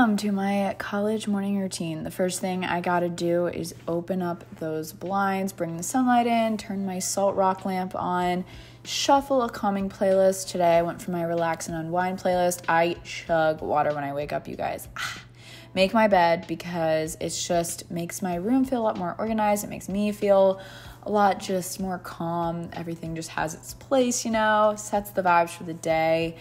Welcome to my college morning routine. The first thing I gotta do is open up those blinds, bring the sunlight in, turn my salt rock lamp on, shuffle a calming playlist. Today I went for my relax and unwind playlist. I chug water when I wake up, you guys. Ah. Make my bed because it just makes my room feel a lot more organized. It makes me feel a lot just more calm. Everything just has its place, you know, sets the vibes for the day.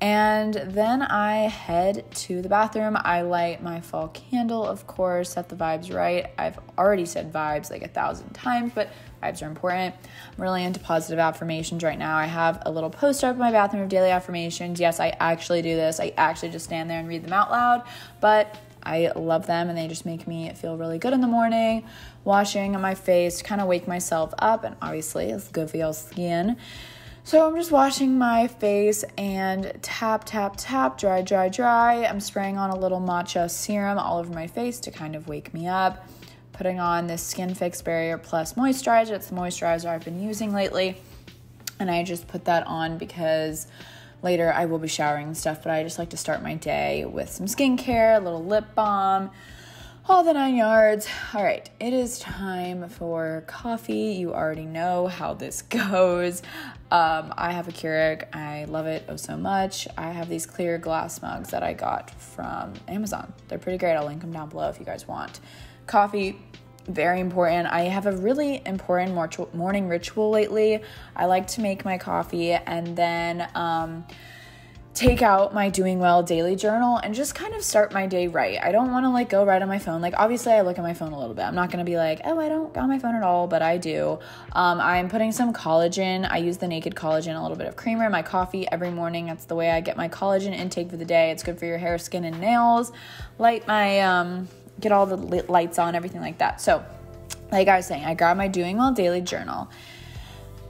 And then I head to the bathroom. I light my fall candle, of course, set the vibes right. I've already said vibes like a thousand times, but vibes are important. I'm really into positive affirmations right now. I have a little poster up in my bathroom of daily affirmations. Yes, I actually do this. I actually just stand there and read them out loud, but I love them and they just make me feel really good in the morning. Washing my face, kind of wake myself up, and obviously, it's good for your skin. So I'm just washing my face and tap, tap, tap, dry, dry, dry. I'm spraying on a little matcha serum all over my face to kind of wake me up. Putting on this SkinFix Barrier Plus moisturizer. It's the moisturizer I've been using lately. And I just put that on because later I will be showering and stuff, but I just like to start my day with some skincare, a little lip balm all the nine yards. All right, it is time for coffee. You already know how this goes. Um, I have a Keurig. I love it oh so much. I have these clear glass mugs that I got from Amazon. They're pretty great. I'll link them down below if you guys want. Coffee, very important. I have a really important morning ritual lately. I like to make my coffee and then. Um, take out my doing well daily journal and just kind of start my day right. I don't want to like go right on my phone. Like obviously I look at my phone a little bit. I'm not going to be like, "Oh, I don't got my phone at all," but I do. Um, I'm putting some collagen. I use the Naked Collagen, a little bit of creamer in my coffee every morning. That's the way I get my collagen intake for the day. It's good for your hair, skin, and nails. Light my um get all the lights on, everything like that. So, like I was saying, I grab my doing well daily journal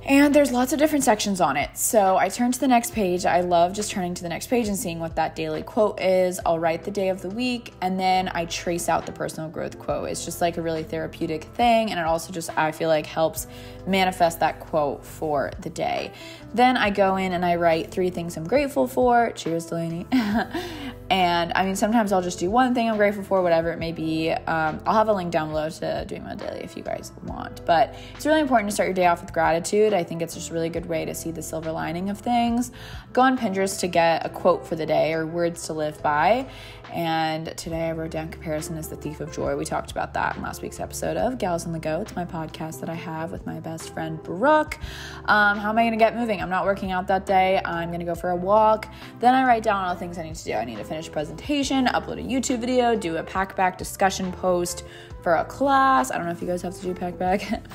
and there's lots of different sections on it. So I turn to the next page. I love just turning to the next page and seeing what that daily quote is. I'll write the day of the week and then I trace out the personal growth quote. It's just like a really therapeutic thing. And it also just, I feel like, helps manifest that quote for the day. Then I go in and I write three things I'm grateful for. Cheers, Delaney. and I mean, sometimes I'll just do one thing I'm grateful for, whatever it may be. Um, I'll have a link down below to doing my daily if you guys want. But it's really important to start your day off with gratitude. I think it's just a really good way to see the silver lining of things. Go on Pinterest to get a quote for the day or words to live by. And today I wrote down comparison is the thief of joy. We talked about that in last week's episode of Gals on the Go. It's my podcast that I have with my best friend Brooke. Um, how am I going to get moving? I'm not working out that day. I'm going to go for a walk. Then I write down all the things I need to do. I need to finish presentation, upload a YouTube video, do a Packback discussion post for a class. I don't know if you guys have to do Packback.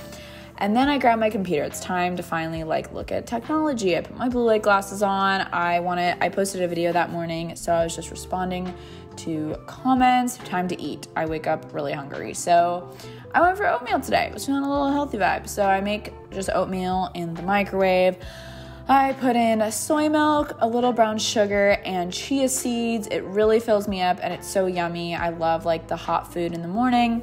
And then I grab my computer. It's time to finally like look at technology. I put my blue light glasses on. I wanted I posted a video that morning, so I was just responding to comments. Time to eat. I wake up really hungry. So I went for oatmeal today. I was feeling a little healthy vibe. So I make just oatmeal in the microwave. I put in soy milk, a little brown sugar, and chia seeds. It really fills me up and it's so yummy. I love like the hot food in the morning.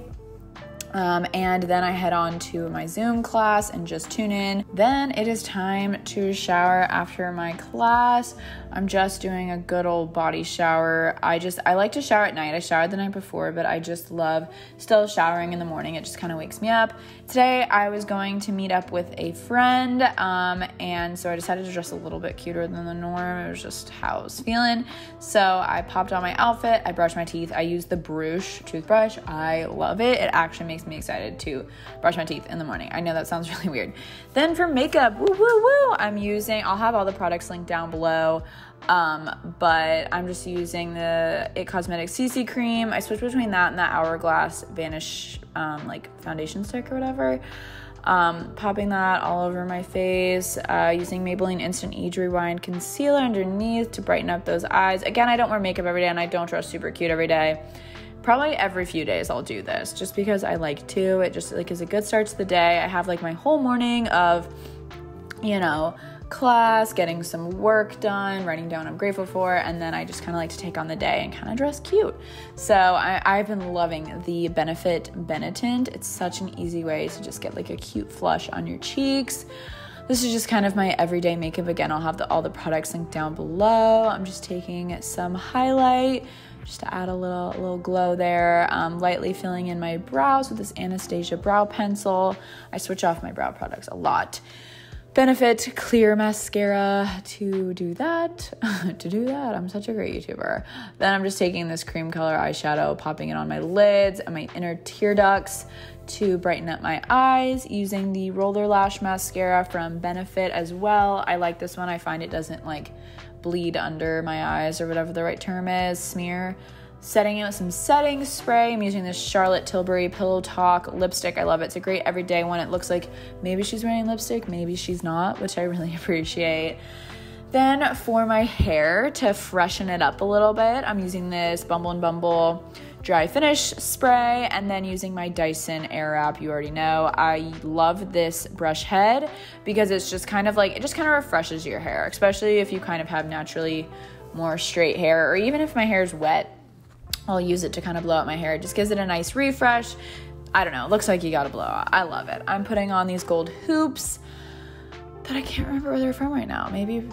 Um, and then I head on to my Zoom class and just tune in. Then it is time to shower after my class. I'm just doing a good old body shower. I just, I like to shower at night. I showered the night before, but I just love still showering in the morning. It just kind of wakes me up. Today I was going to meet up with a friend, um, and so I decided to dress a little bit cuter than the norm. It was just how I was feeling. So I popped on my outfit, I brushed my teeth, I used the Bruush toothbrush. I love it. It actually makes me excited to brush my teeth in the morning. I know that sounds really weird. Then for makeup, woo woo woo, I'm using, I'll have all the products linked down below. Um, but I'm just using the IT Cosmetics CC cream. I switch between that and that Hourglass Vanish um, like foundation stick or whatever. Um, popping that all over my face, uh, using Maybelline Instant Age Rewind concealer underneath to brighten up those eyes. Again, I don't wear makeup every day and I don't dress super cute every day. Probably every few days I'll do this just because I like to. It just like is a good start to the day. I have like my whole morning of, you know, class, getting some work done, writing down I'm grateful for, and then I just kind of like to take on the day and kind of dress cute. So I, I've been loving the Benefit Benetint. It's such an easy way to just get like a cute flush on your cheeks. This is just kind of my everyday makeup. Again, I'll have the, all the products linked down below. I'm just taking some highlight just to add a little, a little glow there. Um, lightly filling in my brows with this Anastasia brow pencil. I switch off my brow products a lot. Benefit Clear Mascara to do that. to do that, I'm such a great YouTuber. Then I'm just taking this cream color eyeshadow, popping it on my lids and my inner tear ducts to brighten up my eyes using the Roller Lash Mascara from Benefit as well. I like this one. I find it doesn't like bleed under my eyes or whatever the right term is, smear. Setting it with some setting spray. I'm using this Charlotte Tilbury Pillow Talk lipstick. I love it. It's a great everyday one. It looks like maybe she's wearing lipstick, maybe she's not, which I really appreciate. Then for my hair to freshen it up a little bit, I'm using this Bumble and Bumble dry finish spray and then using my Dyson Airwrap, you already know. I love this brush head because it's just kind of like, it just kind of refreshes your hair, especially if you kind of have naturally more straight hair or even if my hair is wet, I'll use it to kind of blow out my hair. It just gives it a nice refresh. I don't know, it looks like you gotta blow out. I love it. I'm putting on these gold hoops that I can't remember where they're from right now. Maybe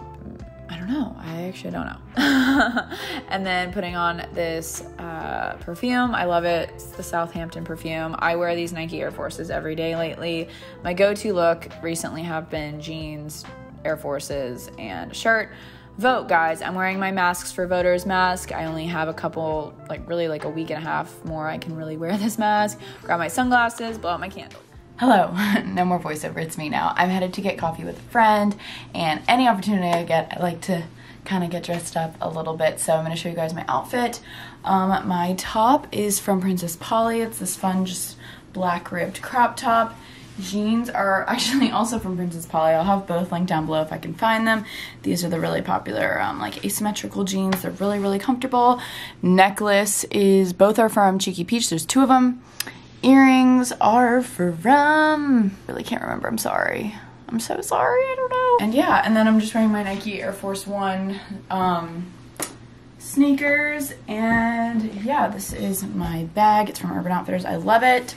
don't know. I actually don't know. and then putting on this uh, perfume. I love it. It's the Southampton perfume. I wear these Nike Air Forces every day lately. My go to look recently have been jeans, Air Forces, and a shirt. Vote, guys. I'm wearing my masks for voters mask. I only have a couple, like really like a week and a half more. I can really wear this mask. Grab my sunglasses, blow out my candle. Hello, no more voiceover, it's me now. I'm headed to get coffee with a friend, and any opportunity I get, I like to kind of get dressed up a little bit. So I'm to show you guys my outfit. Um, my top is from Princess Polly. It's this fun, just black ribbed crop top. Jeans are actually also from Princess Polly. I'll have both linked down below if I can find them. These are the really popular um, like asymmetrical jeans. They're really, really comfortable. Necklace is, both are from Cheeky Peach. There's two of them earrings are from, really can't remember, I'm sorry. I'm so sorry, I don't know. And yeah, and then I'm just wearing my Nike Air Force One um, sneakers. And yeah, this is my bag. It's from Urban Outfitters. I love it.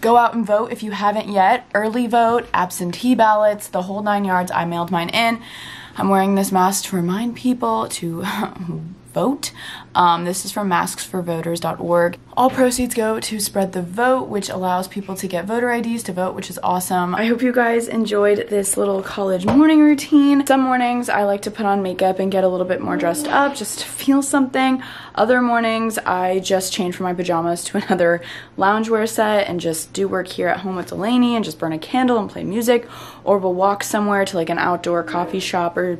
Go out and vote if you haven't yet. Early vote, absentee ballots, the whole nine yards. I mailed mine in. I'm wearing this mask to remind people to vote. Um, this is from masksforvoters.org. All proceeds go to spread the vote, which allows people to get voter IDs to vote, which is awesome. I hope you guys enjoyed this little college morning routine. Some mornings I like to put on makeup and get a little bit more dressed up just to feel something. Other mornings I just change from my pajamas to another loungewear set and just do work here at home with Delaney and just burn a candle and play music or we'll walk somewhere to like an outdoor coffee shop or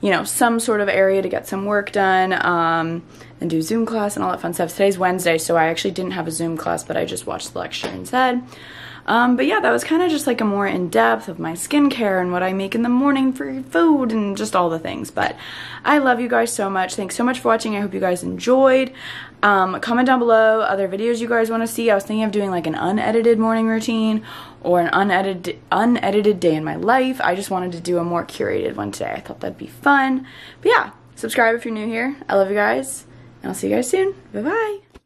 you know, some sort of area to get some work done um, and do Zoom class and all that fun stuff. Today's Wednesday, so I actually didn't have a Zoom class, but I just watched the lecture instead. Um, but yeah, that was kind of just like a more in-depth of my skincare and what I make in the morning for food and just all the things. But I love you guys so much. Thanks so much for watching. I hope you guys enjoyed. Um, comment down below other videos you guys want to see. I was thinking of doing like an unedited morning routine or an unedited, unedited day in my life. I just wanted to do a more curated one today. I thought that'd be fun. But yeah, subscribe if you're new here. I love you guys, and I'll see you guys soon. Bye-bye.